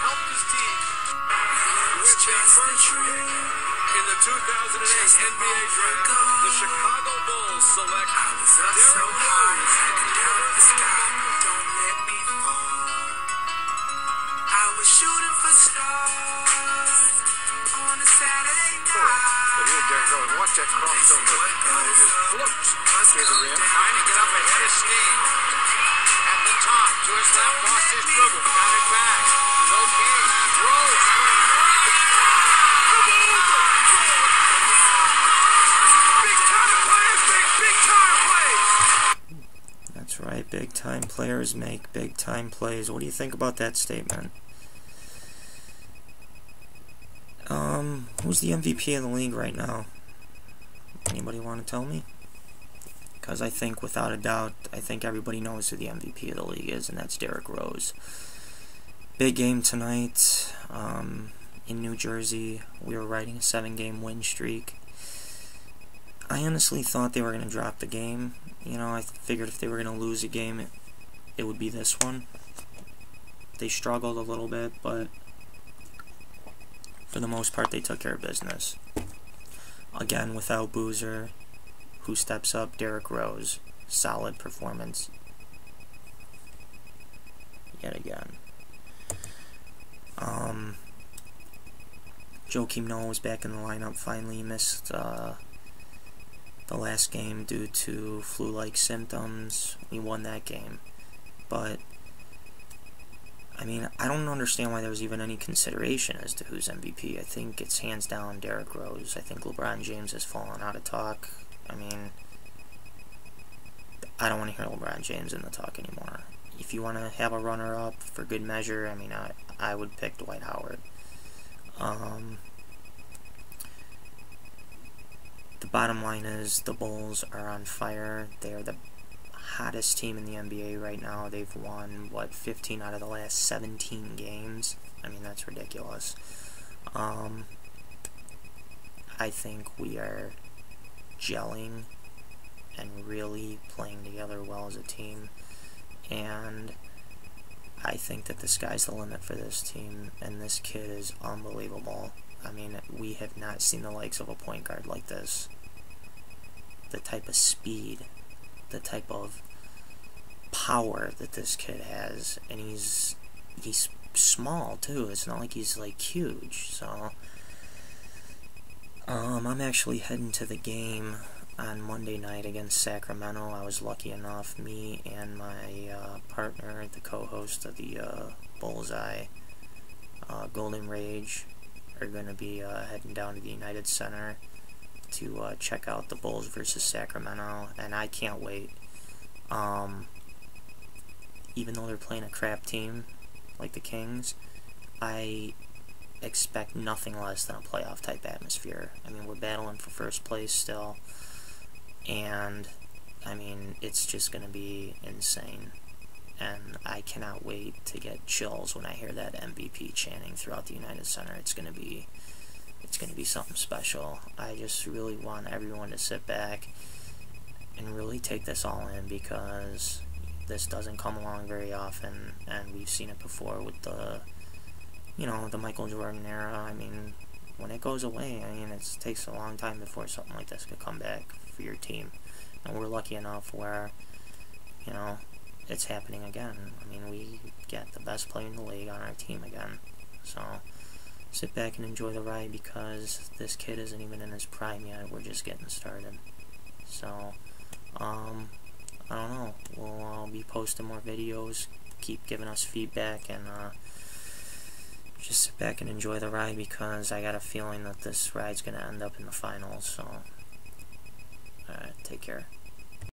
helped his team with their first pick in the 2008 NBA draft. The Chicago Bulls select Derrick Rose Don't let me fall. I was shooting for stars on a Saturday night. But here's Derrick Rose. Watch that crossover. And it just floats to the rim. Trying to get up ahead of steam. Lost his dribble. Got it back. Plays. That's right, big time players make big time plays. What do you think about that statement? Um, who's the MVP of the league right now? Anybody want to tell me? Because I think, without a doubt, I think everybody knows who the MVP of the league is, and that's Derrick Rose. Big game tonight um, in New Jersey. We were riding a seven game win streak. I honestly thought they were going to drop the game. You know, I figured if they were going to lose a game, it, it would be this one. They struggled a little bit, but for the most part, they took care of business. Again, without Boozer, who steps up, Derrick Rose, solid performance. Yet again. Um, Joakim Noah was back in the lineup. Finally, missed uh, the last game due to flu-like symptoms. We won that game, but I mean, I don't understand why there was even any consideration as to who's MVP. I think it's hands down Derrick Rose. I think LeBron James has fallen out of talk. I mean, I don't want to hear LeBron James in the talk anymore. If you want to have a runner-up for good measure, I mean, I I would pick Dwight Howard. Um, the bottom line is the Bulls are on fire. They are the hottest team in the NBA right now. They've won, what, 15 out of the last 17 games? I mean, that's ridiculous. Um, I think we are gelling and really playing together well as a team. And I think that the sky's the limit for this team, and this kid is unbelievable. I mean, we have not seen the likes of a point guard like this. The type of speed, the type of power that this kid has, and he's he's small too. It's not like he's like huge. So, um, I'm actually heading to the game on Monday night against Sacramento. I was lucky enough, me and my uh, partner, the co-host of the uh, Bullseye, uh, Golden Rage, are going to be uh, heading down to the United Center to uh, check out the Bulls versus Sacramento, and I can't wait. Um, even though they're playing a crap team like the Kings, I expect nothing less than a playoff type atmosphere. I mean, we're battling for first place still, and I mean, it's just going to be insane. And I cannot wait to get chills when I hear that MVP chanting throughout the United Center. It's going to be it's going to be something special. I just really want everyone to sit back and really take this all in because this doesn't come along very often, and we've seen it before with the, you know, the Michael Jordan era. I mean, when it goes away, I mean, it takes a long time before something like this could come back for your team. And we're lucky enough where, you know, it's happening again. I mean, we get the best player in the league on our team again. So, sit back and enjoy the ride because this kid isn't even in his prime yet. We're just getting started. So, um, I don't know. We'll uh, be posting more videos. Keep giving us feedback and uh, just sit back and enjoy the ride because I got a feeling that this ride's going to end up in the finals. So, alright, take care.